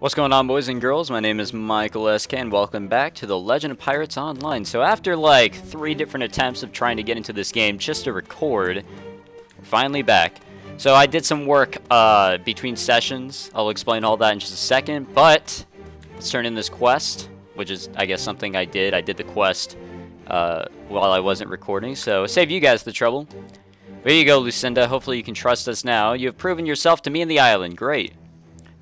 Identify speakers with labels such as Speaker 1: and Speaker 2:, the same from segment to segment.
Speaker 1: What's going on boys and girls? My name is Michael SK and welcome back to the Legend of Pirates Online. So after like three different attempts of trying to get into this game just to record, we're finally back. So I did some work uh, between sessions. I'll explain all that in just a second, but let's turn in this quest, which is I guess something I did. I did the quest uh, while I wasn't recording, so save you guys the trouble. There you go, Lucinda. Hopefully you can trust us now. You have proven yourself to me in the island. Great.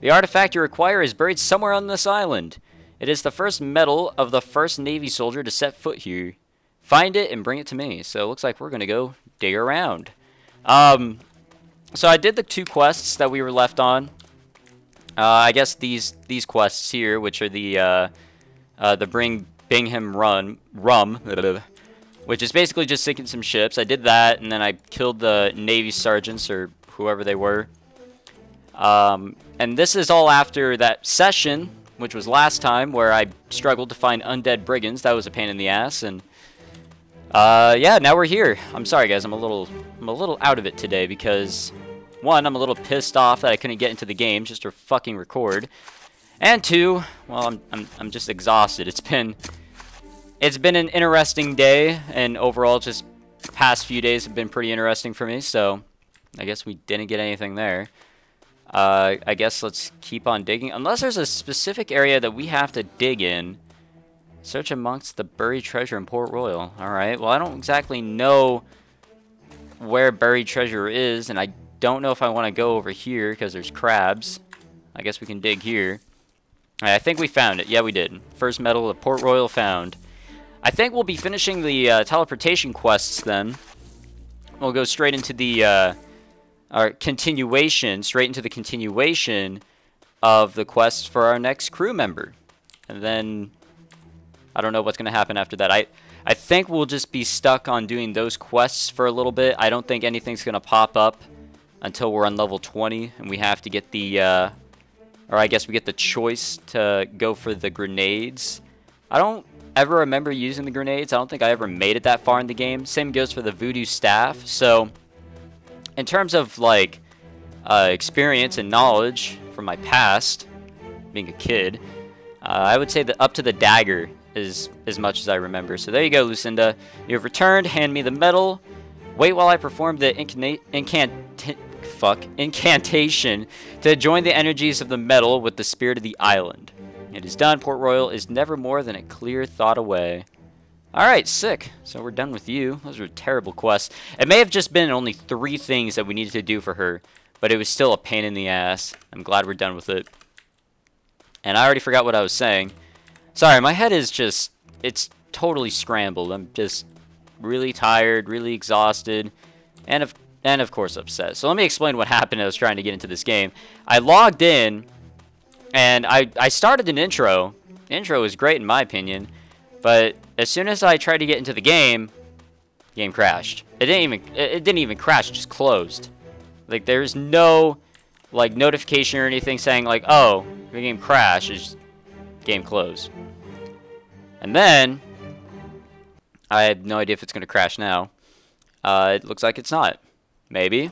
Speaker 1: The artifact you require is buried somewhere on this island. It is the first medal of the first Navy soldier to set foot here. Find it and bring it to me. So it looks like we're going to go dig around. Um, so I did the two quests that we were left on. Uh, I guess these these quests here, which are the uh, uh, the bring Bingham Run rum, which is basically just sinking some ships. I did that, and then I killed the Navy sergeants or whoever they were. Um, and this is all after that session, which was last time, where I struggled to find undead brigands. That was a pain in the ass, and uh, yeah, now we're here. I'm sorry, guys. I'm a little, I'm a little out of it today because one, I'm a little pissed off that I couldn't get into the game just to fucking record, and two, well, I'm, I'm, I'm just exhausted. It's been, it's been an interesting day, and overall, just past few days have been pretty interesting for me. So, I guess we didn't get anything there. Uh, I guess let's keep on digging. Unless there's a specific area that we have to dig in. Search amongst the buried treasure in Port Royal. Alright, well I don't exactly know where buried treasure is, and I don't know if I want to go over here because there's crabs. I guess we can dig here. Right, I think we found it. Yeah, we did. First medal of Port Royal found. I think we'll be finishing the uh, teleportation quests then. We'll go straight into the... Uh, our continuation, straight into the continuation of the quest for our next crew member. And then I don't know what's going to happen after that. I I think we'll just be stuck on doing those quests for a little bit. I don't think anything's going to pop up until we're on level 20 and we have to get the uh, or I guess we get the choice to go for the grenades. I don't ever remember using the grenades. I don't think I ever made it that far in the game. Same goes for the voodoo staff. So in terms of like uh, experience and knowledge from my past, being a kid, uh, I would say that up to the dagger is as much as I remember. So there you go, Lucinda. You have returned. Hand me the medal. Wait while I perform the incant fuck incantation to join the energies of the medal with the spirit of the island. It is done. Port Royal is never more than a clear thought away. Alright, sick. So we're done with you. Those were terrible quests. It may have just been only three things that we needed to do for her, but it was still a pain in the ass. I'm glad we're done with it. And I already forgot what I was saying. Sorry, my head is just, it's totally scrambled. I'm just really tired, really exhausted, and of, and of course upset. So let me explain what happened I was trying to get into this game. I logged in, and I, I started an intro. Intro was great in my opinion, but as soon as I tried to get into the game, game crashed. It didn't even it didn't even crash, it just closed. Like there's no like notification or anything saying like, "Oh, the game crashed." It's just, game closed. And then I have no idea if it's going to crash now. Uh, it looks like it's not. Maybe.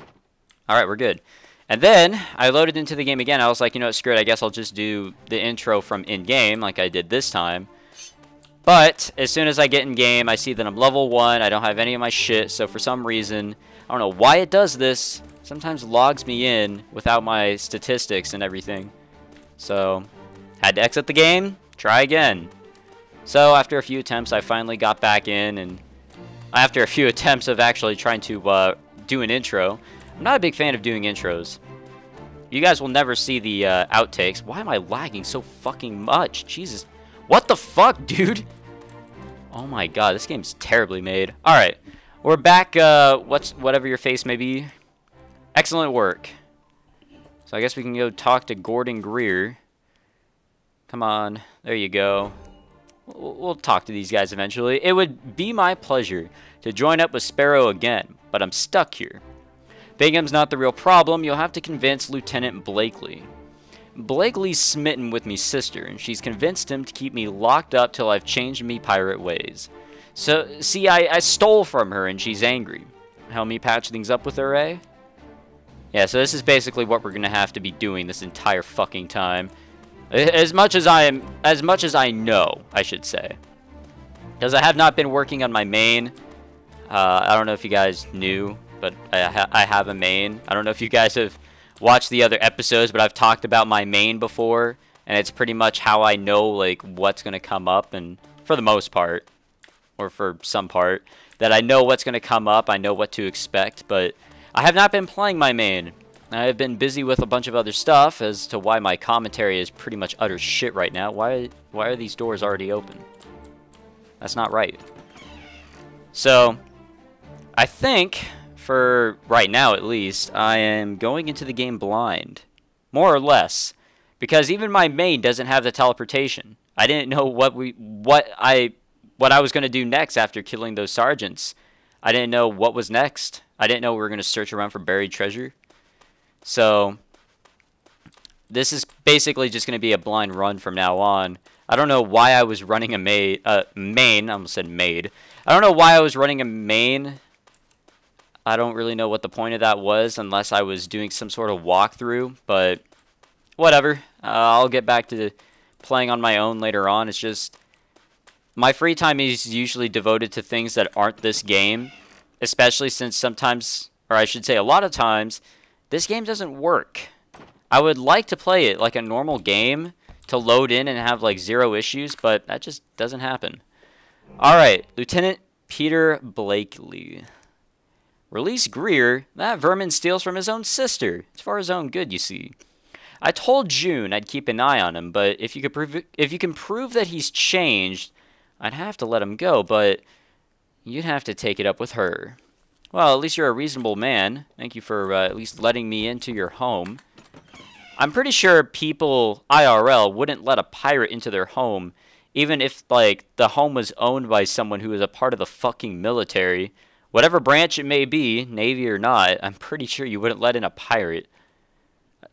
Speaker 1: Alright, we're good. And then, I loaded into the game again. I was like, you know what, screw it. I guess I'll just do the intro from in-game like I did this time. But as soon as I get in game, I see that I'm level 1. I don't have any of my shit. So for some reason, I don't know why it does this. Sometimes logs me in without my statistics and everything. So had to exit the game, try again. So after a few attempts, I finally got back in. And after a few attempts of actually trying to uh, do an intro, I'm not a big fan of doing intros. You guys will never see the uh, outtakes. Why am I lagging so fucking much? Jesus. What the fuck, dude? Oh my god, this game's terribly made. Alright, we're back, uh, what's, whatever your face may be. Excellent work. So I guess we can go talk to Gordon Greer. Come on, there you go. We'll, talk to these guys eventually. It would be my pleasure to join up with Sparrow again, but I'm stuck here. Bingham's not the real problem. You'll have to convince Lieutenant Blakely. Blakely's smitten with me sister, and she's convinced him to keep me locked up till I've changed me pirate ways. So, see, I, I stole from her, and she's angry. Help me patch things up with her, eh? Yeah, so this is basically what we're to have to be doing this entire fucking time. As much as I am, as much as I know, I should say. Because I have not been working on my main. Uh, I don't know if you guys knew, but I, ha I have a main. I don't know if you guys have watched the other episodes, but I've talked about my main before. And it's pretty much how I know, like, what's going to come up. And for the most part, or for some part, that I know what's going to come up. I know what to expect. But I have not been playing my main. I have been busy with a bunch of other stuff as to why my commentary is pretty much utter shit right now. Why, why are these doors already open? That's not right. So, I think, for right now at least, I am going into the game blind. More or less. Because even my main doesn't have the teleportation. I didn't know what we what I what I was going to do next after killing those sergeants. I didn't know what was next. I didn't know we were going to search around for buried treasure. So, this is basically just going to be a blind run from now on. I don't know why I was running a maid, uh, main. I almost said maid. I don't know why I was running a main. I don't really know what the point of that was unless I was doing some sort of walkthrough, but whatever. Uh, I'll get back to playing on my own later on. It's just my free time is usually devoted to things that aren't this game, especially since sometimes, or I should say a lot of times, this game doesn't work. I would like to play it like a normal game, to load in and have like zero issues, but that just doesn't happen. Alright, Lieutenant Peter Blakely. Release Greer, that vermin steals from his own sister. It's for his own good, you see. I told June I'd keep an eye on him, but if you could prove if you can prove that he's changed, I'd have to let him go, but you'd have to take it up with her. Well, at least you're a reasonable man. Thank you for uh, at least letting me into your home. I'm pretty sure people IRL wouldn't let a pirate into their home, even if like the home was owned by someone who is a part of the fucking military. Whatever branch it may be, Navy or not, I'm pretty sure you wouldn't let in a pirate.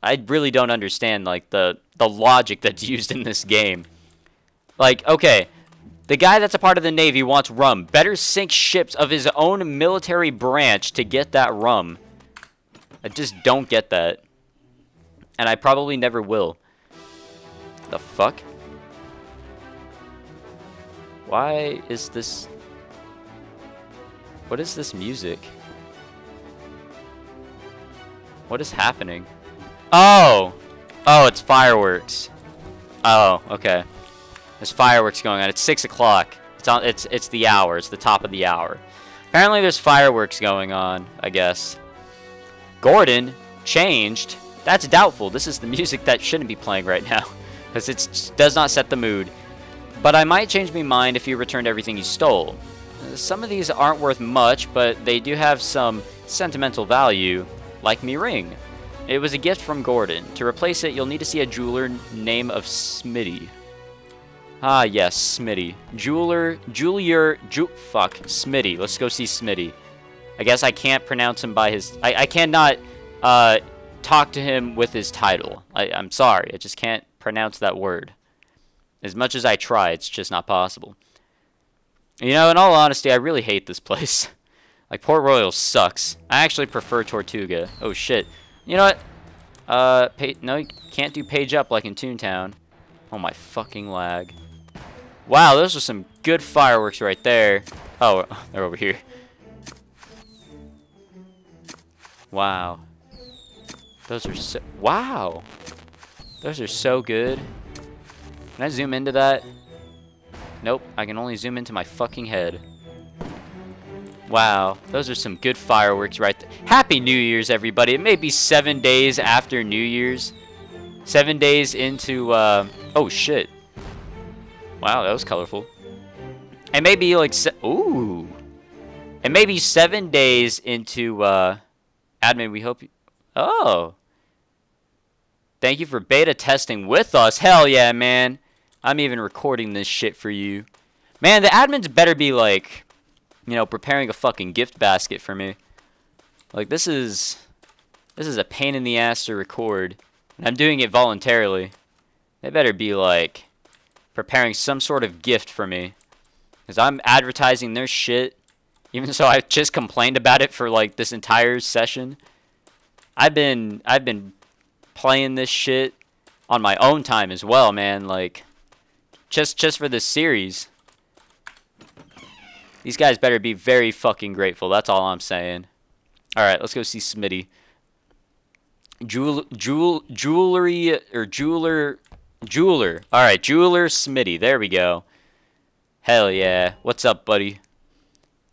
Speaker 1: I really don't understand like the the logic that's used in this game. Like, okay, the guy that's a part of the Navy wants rum. Better sink ships of his own military branch to get that rum. I just don't get that. And I probably never will. The fuck? Why is this... What is this music? What is happening? Oh! Oh, it's fireworks. Oh, okay. There's fireworks going on. It's 6 o'clock. It's, on, it's, it's the hour. It's the top of the hour. Apparently there's fireworks going on, I guess. Gordon changed that's doubtful. This is the music that shouldn't be playing right now. Because it does not set the mood. But I might change my mind if you returned everything you stole. Some of these aren't worth much, but they do have some sentimental value, like me ring. It was a gift from Gordon. To replace it, you'll need to see a jeweler name of Smitty. Ah, yes, Smitty. Jeweler, Julier, Ju fuck, Smitty. Let's go see Smitty. I guess I can't pronounce him by his... I, I cannot uh, talk to him with his title. I, I'm sorry, I just can't pronounce that word. As much as I try, it's just not possible. You know, in all honesty, I really hate this place. like, Port Royal sucks. I actually prefer Tortuga. Oh, shit. You know what? Uh, pay no, you can't do page up like in Toontown. Oh, my fucking lag. Wow, those are some good fireworks right there. Oh, they're over here. Wow. Those are so... Wow! Those are so good. Can I zoom into that? Nope, I can only zoom into my fucking head. Wow, those are some good fireworks right there. Happy New Year's, everybody. It may be seven days after New Year's. Seven days into, uh... Oh, shit. Wow, that was colorful. It may be like... Ooh! It may be seven days into, uh... Admin, we hope you... Oh. Thank you for beta testing with us. Hell yeah, man. I'm even recording this shit for you. Man, the admins better be like, you know, preparing a fucking gift basket for me. Like, this is... This is a pain in the ass to record. And I'm doing it voluntarily. They better be, like, preparing some sort of gift for me. Because I'm advertising their shit. Even though I've just complained about it for, like, this entire session. I've been I've been playing this shit on my own time as well, man. Like, just just for this series. These guys better be very fucking grateful. That's all I'm saying. All right, let's go see Smitty. Jewel, jewel, jewelry or jeweler, jeweler. All right, jeweler Smitty. There we go. Hell yeah. What's up, buddy?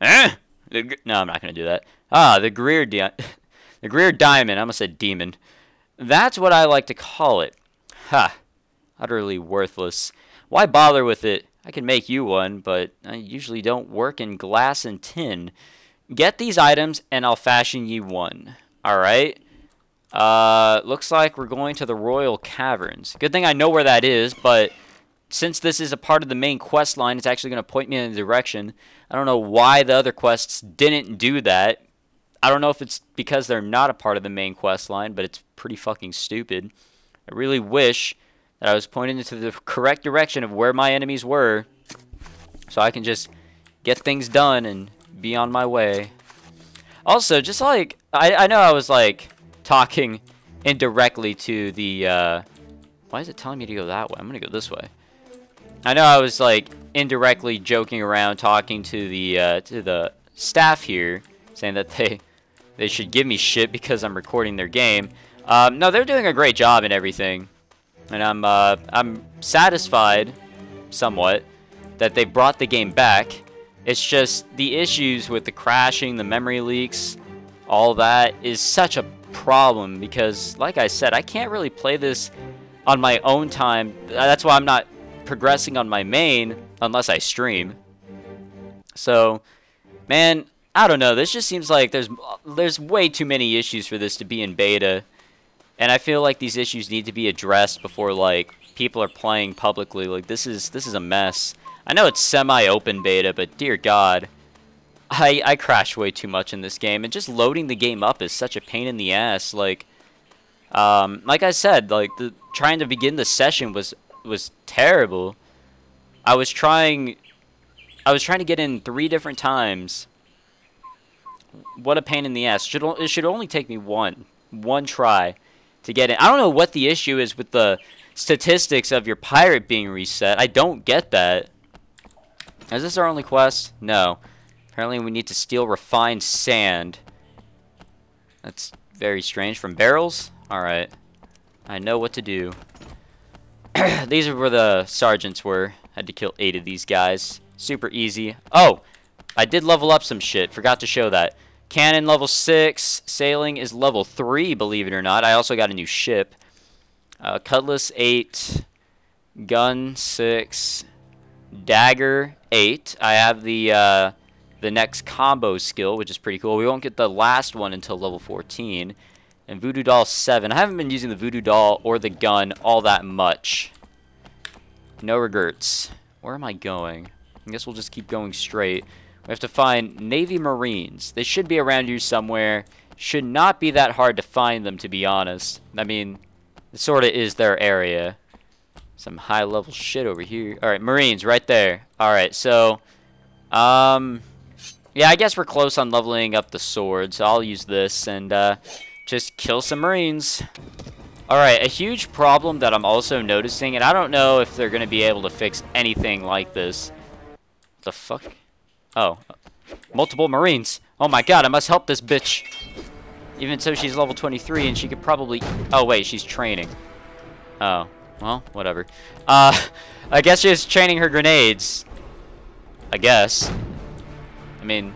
Speaker 1: Eh? No, I'm not gonna do that. Ah, the Greer, the Greer Diamond. I almost said demon. That's what I like to call it. Ha. Utterly worthless. Why bother with it? I can make you one, but I usually don't work in glass and tin. Get these items, and I'll fashion you one. Alright? Uh, looks like we're going to the Royal Caverns. Good thing I know where that is, but since this is a part of the main quest line, it's actually going to point me in the direction. I don't know why the other quests didn't do that. I don't know if it's because they're not a part of the main quest line, but it's pretty fucking stupid. I really wish that I was pointing into the correct direction of where my enemies were so I can just get things done and be on my way. Also, just like, I, I know I was like talking indirectly to the, uh, why is it telling me to go that way? I'm going to go this way. I know I was like indirectly joking around talking to the, uh, to the staff here saying that they, they should give me shit because I'm recording their game. Um, no, they're doing a great job and everything and I'm uh, I'm satisfied, somewhat, that they brought the game back. It's just the issues with the crashing, the memory leaks, all that is such a problem because, like I said, I can't really play this on my own time. That's why I'm not progressing on my main unless I stream. So, man, I don't know. This just seems like there's there's way too many issues for this to be in beta. And I feel like these issues need to be addressed before like people are playing publicly. Like this is this is a mess. I know it's semi-open beta, but dear God, I I crash way too much in this game, and just loading the game up is such a pain in the ass. Like, um, like I said, like the trying to begin the session was was terrible. I was trying, I was trying to get in three different times. What a pain in the ass. Should it should only take me one one try to get in. I don't know what the issue is with the statistics of your pirate being reset. I don't get that. Is this our only quest? No. Apparently we need to steal refined sand. That's very strange. From barrels? Alright. I know what to do. these are where the sergeants were. Had to kill eight of these guys. Super easy. Oh! I did level up some shit. Forgot to show that. Cannon level 6. Sailing is level 3, believe it or not. I also got a new ship. Uh, Cutlass 8. Gun 6. Dagger 8. I have the uh, the next combo skill, which is pretty cool. We won't get the last one until level 14. And Voodoo Doll 7. I haven't been using the Voodoo Doll or the gun all that much. No regrets. Where am I going? I guess we'll just keep going straight. We have to find Navy Marines. They should be around you somewhere. Should not be that hard to find them, to be honest. I mean, it sort of is their area. Some high-level shit over here. Alright, Marines, right there. Alright, so... Um... Yeah, I guess we're close on leveling up the sword, so I'll use this and uh, just kill some Marines. Alright, a huge problem that I'm also noticing, and I don't know if they're going to be able to fix anything like this. The fuck? Oh. Multiple Marines. Oh my god, I must help this bitch. Even so, she's level 23 and she could probably... Oh, wait, she's training. Oh. Well, whatever. Uh, I guess she's training her grenades. I guess. I mean,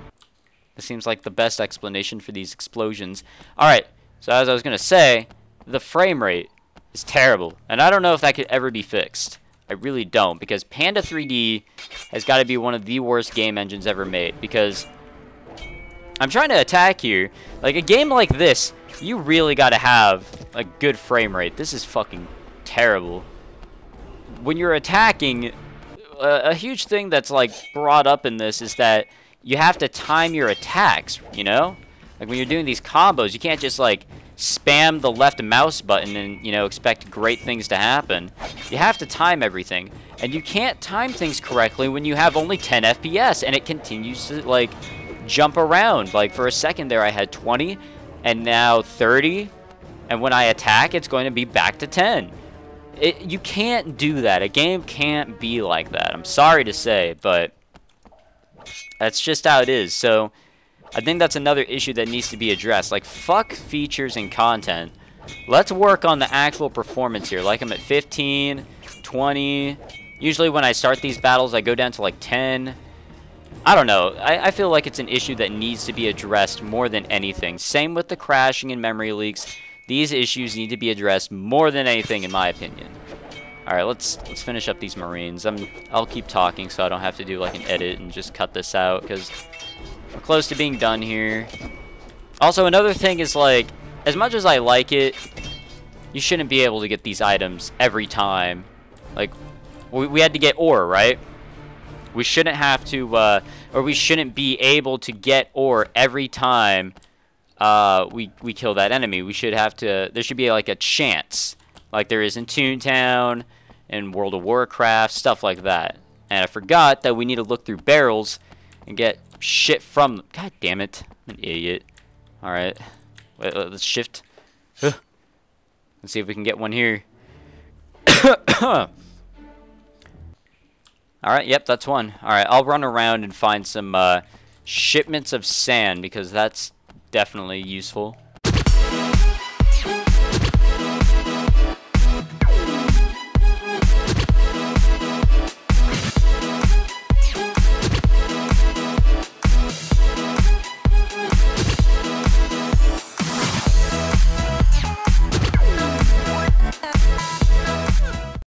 Speaker 1: this seems like the best explanation for these explosions. Alright, so as I was going to say, the frame rate is terrible. And I don't know if that could ever be fixed. I really don't, because Panda 3D has got to be one of the worst game engines ever made, because I'm trying to attack here. Like, a game like this, you really got to have a good frame rate. This is fucking terrible. When you're attacking, a, a huge thing that's, like, brought up in this is that you have to time your attacks, you know? Like, when you're doing these combos, you can't just, like, spam the left mouse button and, you know, expect great things to happen. You have to time everything. And you can't time things correctly when you have only 10 FPS and it continues to, like, jump around. Like, for a second there I had 20 and now 30. And when I attack, it's going to be back to 10. It, you can't do that. A game can't be like that. I'm sorry to say, but that's just how it is. So I think that's another issue that needs to be addressed. Like, fuck features and content. Let's work on the actual performance here. Like, I'm at 15, 20. Usually when I start these battles, I go down to like 10. I don't know. I, I feel like it's an issue that needs to be addressed more than anything. Same with the crashing and memory leaks. These issues need to be addressed more than anything, in my opinion. All right, let's let's finish up these Marines. I'm I'll keep talking so I don't have to do like an edit and just cut this out because we're close to being done here. Also, another thing is like, as much as I like it, you shouldn't be able to get these items every time. Like, we, we had to get ore, right? We shouldn't have to, uh, or we shouldn't be able to get ore every time uh, we, we kill that enemy. We should have to, there should be like a chance, like there is in Toontown, in World of Warcraft, stuff like that. And I forgot that we need to look through barrels and get shit from them. God damn it. I'm an idiot. Alright. Let's shift. Let's see if we can get one here. Alright, yep, that's one. Alright, I'll run around and find some uh, shipments of sand because that's definitely useful.